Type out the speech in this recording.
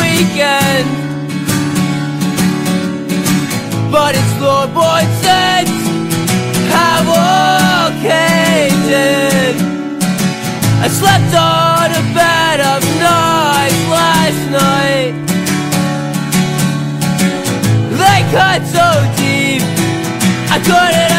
weekend. But it's floorboard sets Have all caved in I slept on a bed of knives last night. They cut so deep I couldn't